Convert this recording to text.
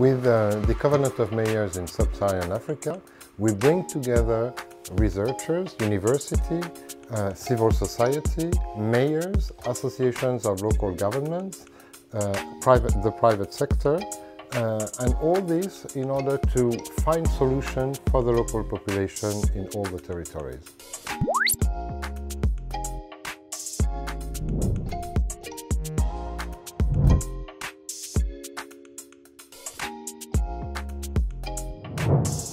With uh, the Covenant of Mayors in Sub-Saharan Africa, we bring together researchers, university, uh, civil society, mayors, associations of local governments, uh, private, the private sector, uh, and all this in order to find solutions for the local population in all the territories. You.